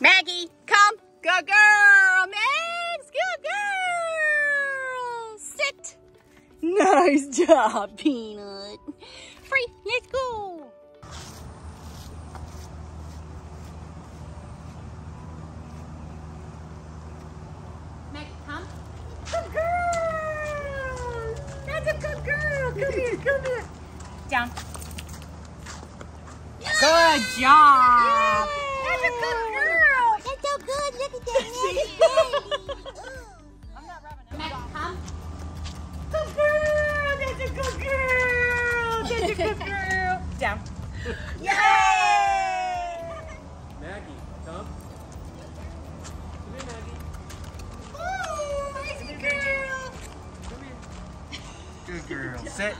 Good girl, Max. Good girl. Sit. Nice job, Peanut. Free. Let's go. Max, come. Good girl. That's a good girl. Come here. Come here. Down. Good job. That's a good girl. Down. Yay! Maggie, come. Come here, Maggie. Girl. Come here. Good girl. Sit.